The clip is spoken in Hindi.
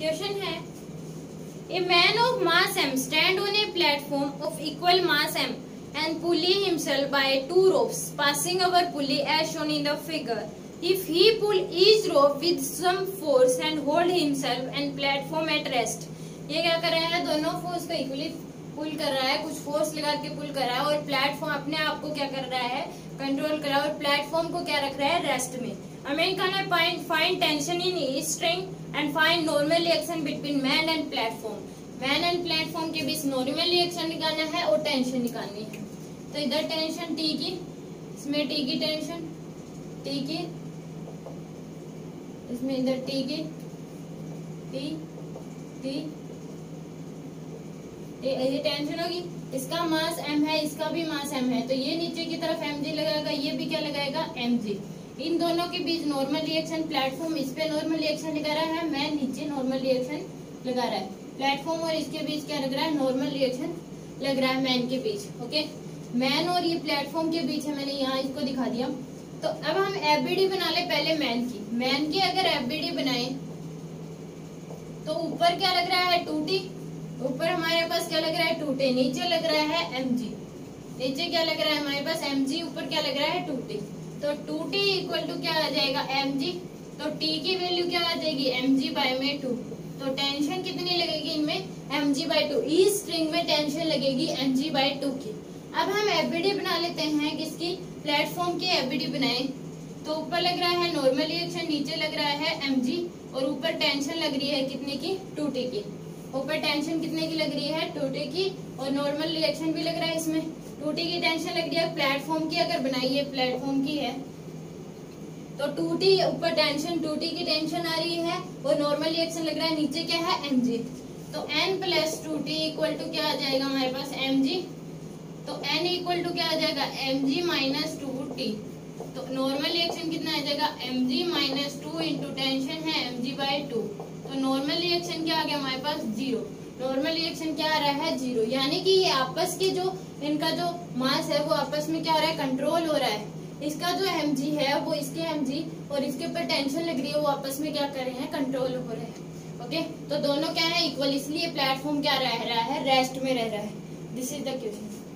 क्वेश्चन है a man of mass M stand on a platform of equal mass M and pulley himself by two ropes, passing over pulley as shown in the figure. If he pull each rope with some force and hold himself and platform at rest. ये क्या कर रहा है दोनों फोर्स को इक्वली पुल कर रहा है, कुछ फोर्स लगा के पुल कर रहा है और प्लेटफॉर्म अपने आप को क्या कर रहा है कंट्रोल कर रहा है और प्लेटफॉर्म को क्या रख रहा है रेस्ट में है find find tension in each string and find normal reaction between man and platform man and platform के बीच नॉर्मल रिएक्शन निकालना है और टेंशन निकालनी है। तो इधर टेंशन टी की, इसमें टी की टेंशन टी की, इसमें इधर टी की टी टी ये टेंशन होगी। इसका मास एम है, इसका भी मास एम है। तो ये नीचे की तरफ़ एम जी लगाएगा, ये भी क्या लगाएगा? एम जी इन दोनों के बीच नॉर्मल रिएक्शन प्लेटफॉर्म इस पे नॉर्मल रिएक्शन लगा रहा है, मैं नीचे नॉर्मल रिएक्शन लगा रहा है। प्लेटफॉर्म और इसके बीच क्या लग रहा है? नॉर्मल रिएक्शन लग रहा है मैन के बीच ओके मैन और ये प्लेटफॉर्म के बीच है, मैंने यहाँ इसको दिखा दिया। तो अब हम एफबीडी बना ले पहले मैन की। मैन की अगर एफबीडी बनाए तो ऊपर क्या लग रहा है? टूटी। ऊपर हमारे पास क्या लग रहा है? टूटे। नीचे लग रहा है एमजी नीचे क्या लग रहा है हमारे पास? एमजी ऊपर क्या लग रहा है? टूटी। तो टू टी इक्वल टू क्या आ जाएगा? एम तो टी की वैल्यू क्या आ जाएगी? एम जी बाई में टू तो टेंशन कितनी लगेगी इनमें? एम जी बाई टू इस स्ट्रिंग में टेंशन लगेगी एम जी बाई टू की. अब हम एफबीडी बना लेते हैं किसकी? प्लेटफॉर्म की एफबीडी बनाए. तो ऊपर लग रहा है नॉर्मल रिएक्शन नीचे लग रहा है एमजी और ऊपर टेंशन लग रही है कितने की? टू टी की. ऊपर टेंशन कितने की लग रही है? टू टी की और नॉर्मल रिएक्शन भी लग रहा है इसमें। टू टी की टेंशन लग रही है प्लेटफॉर्म की अगर बनाई है प्लेटफॉर्म की है तो टू टी ऊपर टेंशन टू टी की टेंशन आ रही है और नॉर्मल रिएक्शन लग रहा है, नीचे क्या है? एम तो N plus two equal to क्या आ जाएगा हमारे पास? एम तो n इक्वल टू क्या आ जाएगा? एम जी माइनस टी तो नॉर्मल रिएक्शन कितना आ जाएगा? M G minus two into tension है एम जी बाई टू तो नॉर्मल रिएक्शन क्या आ गया हमारे पास? ज़ीरो नॉर्मल रिएक्शन क्या आ रहा है? ज़ीरो यानी कि ये आपस के जो, इनका जो मास है, वो आपस में क्या हो रहा है? कंट्रोल हो रहा है। इसका जो एमजी है, वो इसके एमजी और इसके ऊपर टेंशन लग रही है, वो आपस में क्या कर रहे हैं? कंट्रोल हो रहे हैं। ओके तो दोनों क्या है इक्वल इसलिए प्लेटफॉर्म क्या रह रहा है? रेस्ट में रह रहा है। This is the question